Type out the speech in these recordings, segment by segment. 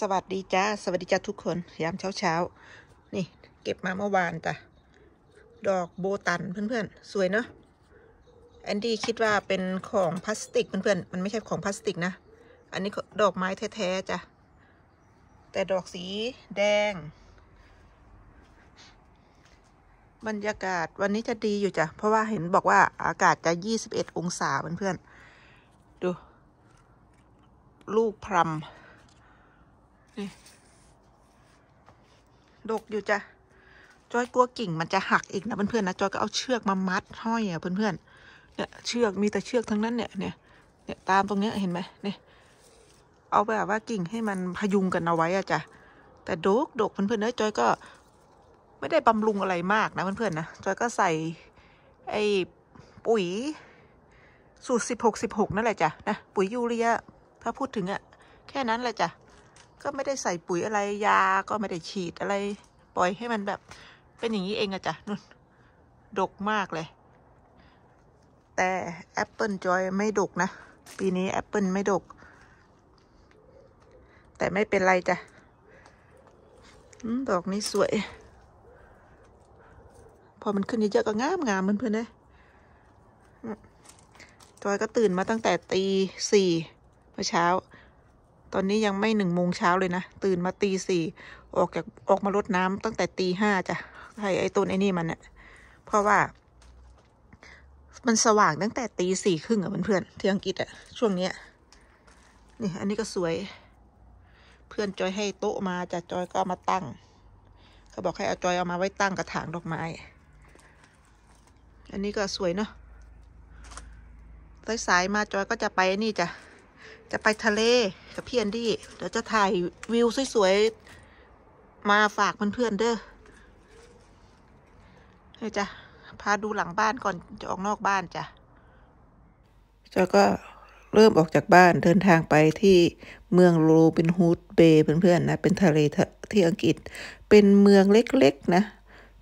สวัสดีจ้า สวัสดีจ้าทุกคน ยามเช้าเช้า นี่ เก็บมาเมื่อวานจ้ะ ดอกโบตันเพื่อนๆ สวยเนอะแอนดี้คิดว่าเป็นของพลาสติกเพื่อนๆ มันไม่ใช่ของพลาสติกนะ อันนี้ดอกไม้แท้ๆจ้ะ แต่ดอกสีแดง บรรยากาศวันนี้จะดีอยู่จ้ะ เพราะว่าเห็นบอกว่าอากาศจะ21องศาเพื่อนๆ ดู ลูกพรำ นี่ ดกอยู่จ้ะจอยกลัวกิ่งมันจะหักอีกนะเพื่อนๆนะจอยก็เอาเชือกมามัดห้อยอะเพื่อนๆเนี่ยเชือกมีแต่เชือกทั้งนั้นเนี่ยเนี่ยเนี่ยตามตรงเนี้ยเห็นไหมเนี่ยเอาแบบว่ากิ่งให้มันพยุงกันเอาไว้อะจ้ะแต่ดกดกเพื่อนๆเนอะจอยก็ไม่ได้บำรุงอะไรมากนะเพื่อนๆนะจอยก็ใส่ไอ้ปุ๋ย สูตรสิบหกสิบหกนั่นแหละจ้ะนะปุ๋ยยูเรียถ้าพูดถึงอะแค่นั้นแหละจ้ะ ก็ไม่ได้ใส่ปุ๋ยอะไรยาก็ไม่ได้ฉีดอะไร ปล่อยให้มันแบบ เป็นอย่างนี้เองอะจ้ะนุ่นดกมากเลย แต่แอปเปิลจอยไม่ดกนะ ปีนี้แอปเปิลไม่ดก แต่ไม่เป็นไรจ้ะดอกนี้สวย พอมันขึ้นเยอะๆก็งามงามเพื่อนๆเลยจอยก็ตื่นมาตั้งแต่ตีสี่เมื่อเช้า ตอนนี้ยังไม่หนึ่งโมงเช้าเลยนะ ตื่นมาตีสี่ออกจากออกมารดน้ำตั้งแต่ตีห้าจ้ะให้ไอ้ต้นไอ้นี่มันเนี่ยเพราะว่า มันสว่างตั้งแต่ตีสี่ครึ่งอะเพื่อนๆที่อังกฤษอะช่วงเนี้ยนี่อันนี้ก็สวย เพื่อนจอยให้โต๊ะมาจ้ะจอยก็เอามาตั้งเขาบอกให้เอาจอยเอามาไว้ตั้งกระถางดอกไม้ อันนี้ก็สวยเนาะสายๆมาจอยก็จะไปนี่จ้ะ จะไปทะเลกับพี่แอนดี้เดี๋ยวจะถ่ายวิวสวยๆ มาฝากเพื่อนๆเด้อเฮ้ยจ้ะพาดูหลังบ้านก่อนจะออกนอกบ้านจ้ะจอยก็เริ่มออกจากบ้านเดินทางไปที่เมืองโรบินฮูดเบย์เพื่อนๆนะ เป็นทะเลที่อังกฤษ เป็นเมืองเล็กๆนะ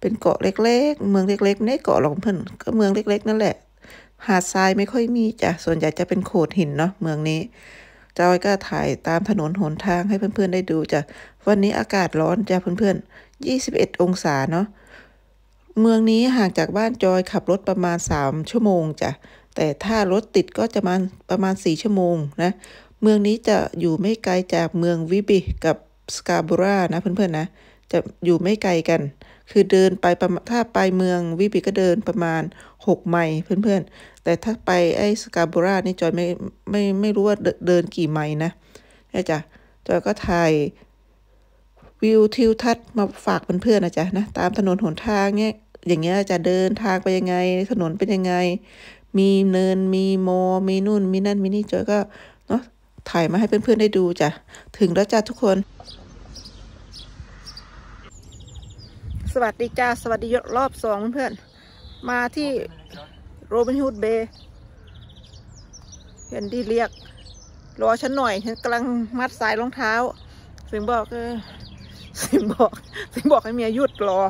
เป็นเกาะเล็กๆ เมืองเล็กๆในเกาะหรอกเพื่อนก็เมืองเล็กๆ นั่นแหละ หาดทรายไม่ค่อยมีจ้ะส่วนใหญ่จะเป็นโขดหินเนาะเมืองนี้จอยก็ถ่ายตามถนนหนทางให้เพื่อนๆได้ดูจ้ะวันนี้อากาศร้อนจ้ะเพื่อนๆ21องศาเนาะเมืองนี้ห่างจากบ้านจอยขับรถประมาณ3ชั่วโมงจ้ะแต่ถ้ารถติดก็จะมาประมาณ4ชั่วโมงนะเมืองนี้จะอยู่ไม่ไกลจากเมืองวิบิกับสกาบูรานะเพื่อนๆนะจะอยู่ไม่ไกลกัน คือเดินไปประมาณถ้าไปเมืองวิบิก็เดินประมาณ 6 ไมล์เพื่อนๆ แต่ถ้าไปไอ้สกาบูรานี่จอยไม่ไม่ไม่รู้ว่าเดินกี่ไมล์นะนี่จ้ะจอยก็ถ่ายวิวทิวทัศน์มาฝากเพื่อนๆนะจ๊ะนะตามถนนหนทางเนี้ยอย่างเงี้ยจะเดินทางไปยังไง ถนนเป็นยังไง มีเนินมีโมมีนู่นมีนั่นมีนี่จอยก็เนาะถ่ายมาให้เพื่อนๆได้ดูจ้ะถึงแล้วจ้ะทุกคน สวัสดีจ้า สวัสดีรอบสองเพื่อนมาที่โรบินฮูดเบย์เห็นดีเรียก รอฉันหน่อย ฉันกำลังมัดสายรองเท้า สิงบอกเออสิงบอก สิงบอกให้เมียหยุดรอ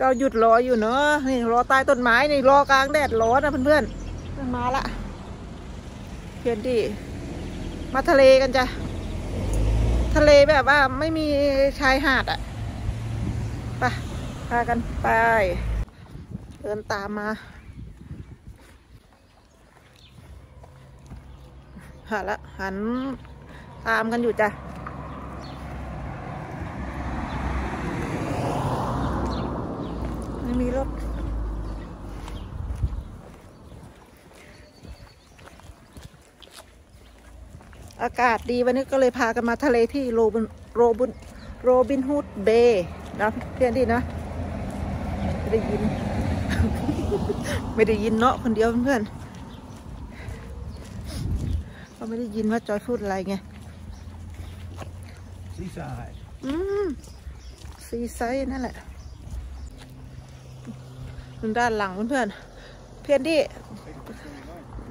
ก็หยุดรออยู่เนาะนี่รอใต้ต้นไม้นี่รอกลางแดดร้อนนะเพื่อนๆมันมาละเพื่อนดีมาทะเลกันจ้ะทะเลแบบว่าไม่มีชายหาดอะไปพากันไป เดินตามมา หาละหันตามกันอยู่จ้ะไม่มีรถอากาศดีวันนี้ก็เลยพากันมาทะเลที่โรบินโรบินโรบินฮูดเบย์ นะเพื่อนดีนะไม่ได้ยิน ไม่ได้ยินเนาะคนเดียวเพื่อนก็ไม่ได้ยินว่าจอยพูดอะไรไง Seaside. อืมซีไซด์นั่นแหละด้านหลังเพื่อนๆเพื่อนที่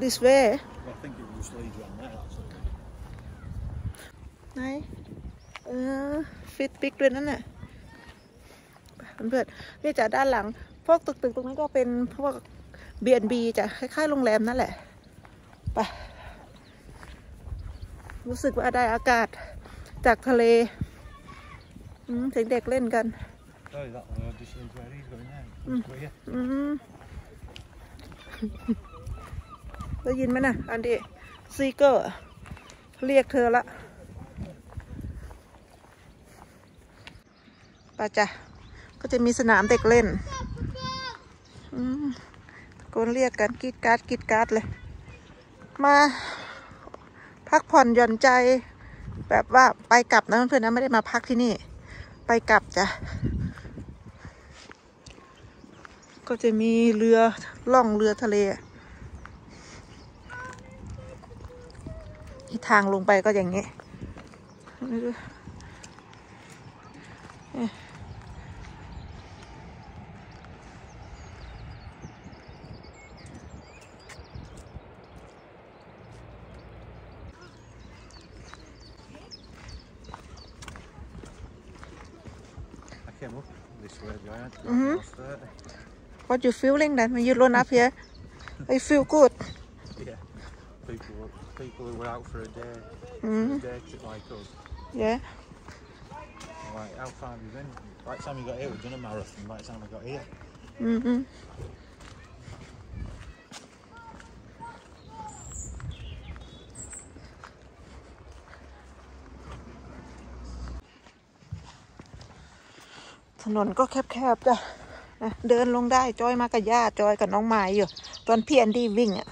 this way I think it will just lead you on there. That's okay. ไหนเออฟิตปิกด้วยนั่นน่ะ เพื่อนๆนี่จากด้านหลัง พวกตึกๆตรงนี้ก็เป็นพวก B&B จะคล้ายๆโรงแรมนั่นแหละไปรู้สึกว่าได้อากาศจากทะเลอืมเสียงเด็กเล่นกัน Sorry, that one. I've just seen where he's going now. It's weird. อืมได้ยินไหมนะอันดีซีเกอร์เรียกเธอละไป่ะจ้ะ ก็จะมีสนามเด็กเล่นตะโกนเรียกกันกีดการ์ดกีดการ์ดเลย มาพักผ่อนหย่อนใจ แบบว่าไปกลับนะเพื่อนๆนะไม่ได้มาพักที่นี่ ไปกลับจ้ะก็จะมีเรือล่องเรือทะเลที่ทางลงไปก็อย่างนี้นี่ดูเอ๊ะ I came up this way, Giant. Mhm. Past there. What you feeling then when you run up here? I feel good. Yeah. People, people who were out for a day, Mm, day trip like us. yeah. Like, how far have you been? By the time you got here, we've done a marathon. By the time we got here, Mm-hmm. ถนนก็แคบๆจ้ะนะ เดินลงได้จอยมากับย่าจอยกับน้องไม้อยู่ ตอนพี่แอนดี้วิ่งอะ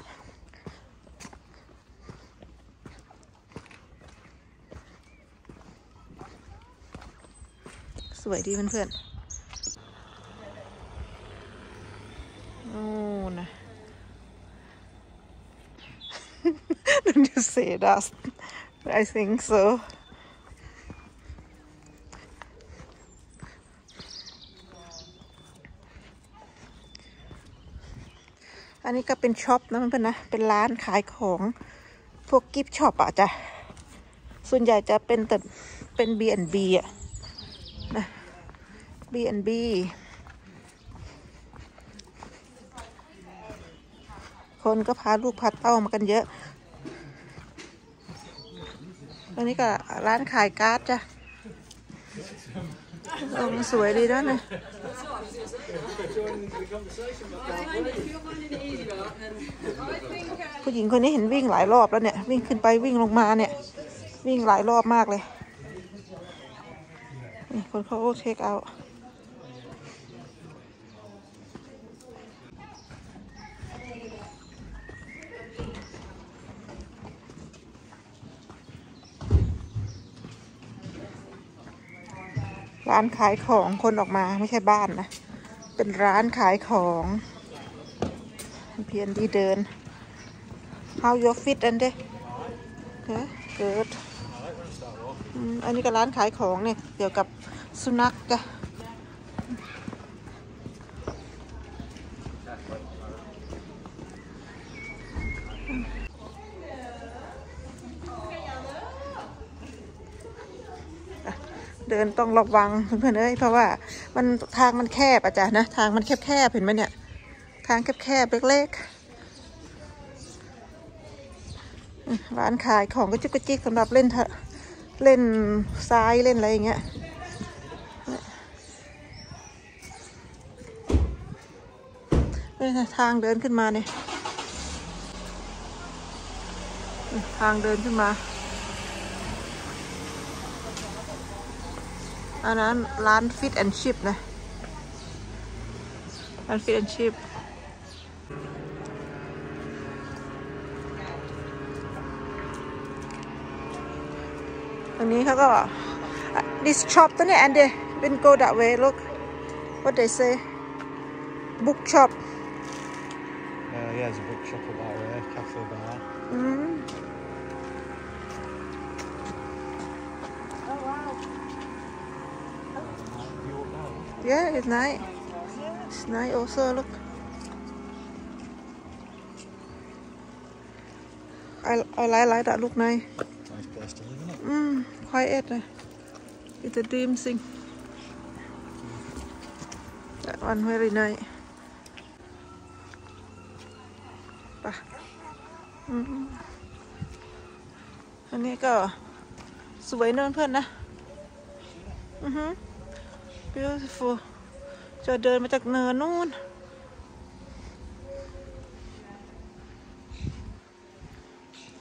สวยดีเพื่อนๆโอ้นะ Don't you say that? I think so. อันนี้ก็เป็น shop นะเพื่อนนะ เป็นร้านขายของพวก gift shop อะจ้ะ ส่วนใหญ่จะเป็นแต่เป็น B&B อะนะ B&B คนก็พาลูกพาเต้ามากันเยอะอันนี้ก็ร้านขายการ์ดจ้ะ เออมันสวยดีด้วยนะผู้หญิงคนนี้เห็นวิ่งหลายรอบแล้วเนี่ย วิ่งขึ้นไปวิ่งลงมาเนี่ย วิ่งหลายรอบมากเลย นี่คนเขาเช็คเอาท์ ร้านขายของคนออกมาไม่ใช่บ้านนะ เป็นร้านขายของเพียนดีเดิน How your fit อันเด้เกิดอันนี้ก็ร้านขายของเนี่ยเกี่ยวกับสุนัขจ้ะ เดินต้องระวังเพื่อนๆเอ้ยเพราะว่ามันทางมันแคบอะจ้ะนะทางมันแคบๆเห็นไหมเนี่ย ทางแคบๆเล็กๆร้านขายของก็จุกกจิกสำหรับเล่นเล่นซ้ายเล่นอะไรอย่างเงี้ยทางเดินขึ้นมาเนี่ยทางเดินขึ้นมา อันนั้นร้านฟิตแอนชิพนะ ร้านฟิตแอนชิพอันนี้เขาก็ this shop ตัวเนี้ย and they been go that way look what they say book shop Uh, yeah, there's a bookshop about there, cafe bar. อื yeah it's nice it's nice also look I I like like that look nice Nice place to live, isn't it? อืม quiet เลย it's a dream thing that one very nice ไปะอืมอันนี้ก็ สวยเนินเพื่อนนะ อือฮึ beautiful จะเดินมาจากเนินนู่น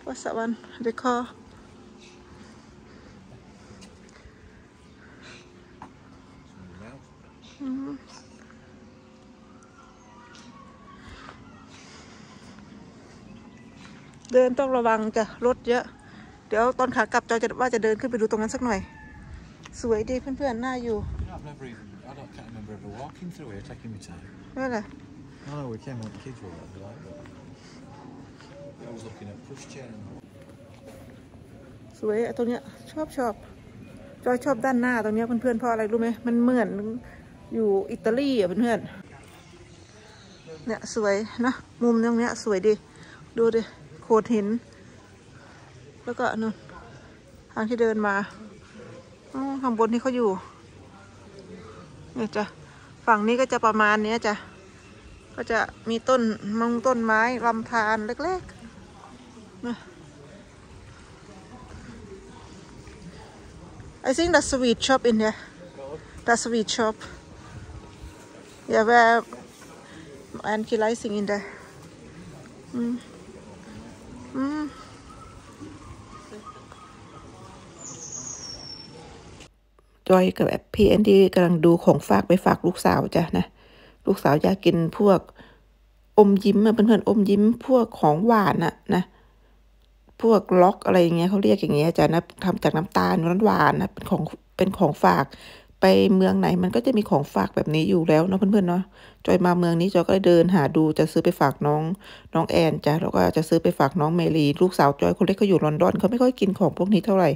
What's that one? The car. Mhm. เดินต้องระวังจ้ะรถเยอะ เดี๋ยวตอนขากลับจอยจะว่าจะเดินขึ้นไปดูตรงนั้นสักหน่อย สวยดีเพื่อนๆน่าอยู่ I've never even, I don't, can't remember ever walking through here, taking my time. นั่นแหละ I know we came when the kids were little, like, but I was looking at pushchair and all. สวยอะตรงเนี้ยชอบชอบจอยชอบด้านหน้าตรงเนี้ยเพื่อนๆเพราะอะไรรู้ไหมมันเหมือนอยู่อิตาลีอะเพื่อนๆเนี่ยสวยนะมุมตรงเนี้ยสวยดีดูดิโขดหิน แล้วก็นู่นทางที่เดินมาอ๋อข้างบนที่เขาอยู่ เนี่ยจ้ะฝั่งนี้ก็จะประมาณเนี้ยจ้ะก็จะมีต้นมงต้นไม้ลำธารเล็กๆนะ I think that's sweet shop in there. That's sweet shop. Yeah, where and Kilaising in there. Mm. จอยกับพี่แอนดี้กำลังดูของฝากไปฝากลูกสาวจ้ะนะ ลูกสาวอยากกินพวกอมยิ้มอะเพื่อนๆอมยิ้มพวกของหวานอะนะ พวกล็อกอะไรอย่างเงี้ยเขาเรียกอย่างเงี้ยจ้ะนะทำจากน้ำตาลหวานนะเป็นของเป็นของฝากไปเมืองไหนมันก็จะมีของฝากแบบนี้อยู่แล้วเนาะเพื่อนๆเนาะจอยมาเมืองนี้จอยก็เลยเดินหาดูจะซื้อไปฝากน้องน้องแอนจ้ะแล้วก็จะซื้อไปฝากน้องเมลีลูกสาวจอยคนเล็กเขาอยู่ลอนดอนเขาไม่ค่อยกินของพวกนี้เท่าไหร่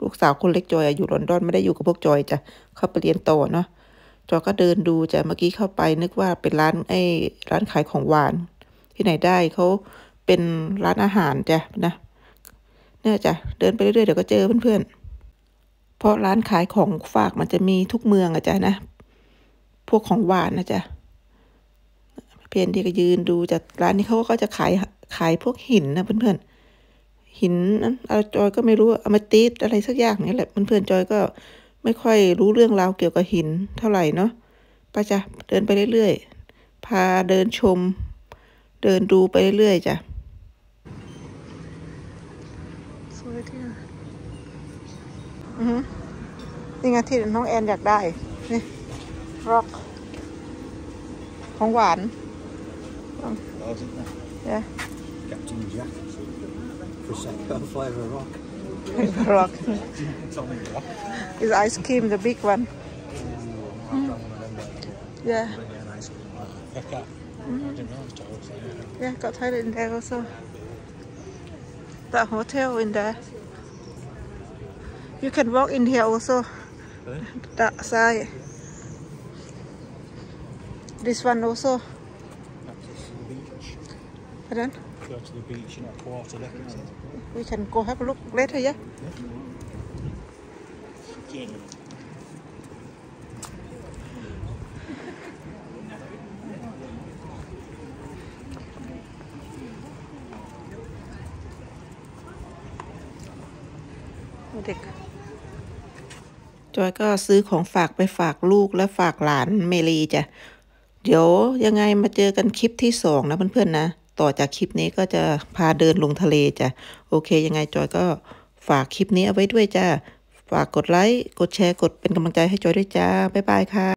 ลูกสาวคนเล็กจอยอยู่ลอนดอนไม่ได้อยู่กับพวกจอยจ้ะเขาไปเรียนต่อเนาะจอยก็เดินดูจ้ะเมื่อกี้เข้าไปนึกว่าเป็นร้านไอ้ร้านขายของหวาน ที่ไหนได้เขาเป็นร้านอาหารจ้ะนะเนี่ยจ้ะเดินไปเรื่อยๆเดี๋ยวก็เจอเพื่อนๆ เพราะร้านขายของฝากมันจะมีทุกเมืองอะจ้ะนะ พวกของหวานนะจ๊ะเพียนที่ก็ยืนดูจากร้านนี้เขาก็จะขายขายพวกหินนะเพื่อนๆ หินนั้นอะไรจอยก็ไม่รู้อมาติสอะไรสักอย่างนี่แหละเพื่อนๆจอยก็ไม่ค่อยรู้เรื่องราวเกี่ยวกับหินเท่าไหร่เนาะไปจ้ะเดินไปเรื่อยๆ พาเดินชม เดินดูไปเรื่อยๆจ้ะสวยที่อือฮึนี่ไงที่น้องแอนอยากได้ นี่ร็อก ของหวาน Oh, isn't there? เนี่ย Captain Jack. Prosecco flavour rock. rock It's only rock. is ice cream the big one mm. yeah Bring an ice cream. Pick up. Mm-hmm. I don't know. It's told us. yeah got toilet in there also That hotel in there you can walk in here also Really? that side this one also Up the beach. pardon Go to the beach in a quarter deck. It says. we can go have a look later yeah เด็กจอยก็ซื้อของฝากไปฝากลูกและฝากหลานเมลีจ้ะ เดี๋ยวยังไงมาเจอกันคลิปที่สองนะเพื่อนๆนะ ต่อจากคลิปนี้ก็จะพาเดินลงทะเลจ้ะ โอเค ยังไงจอยก็ฝากคลิปนี้เอาไว้ด้วยจ้ะ ฝากกดไลค์ กดแชร์ กดเป็นกำลังใจให้จอยด้วยจ้า บ๊ายบายค่ะ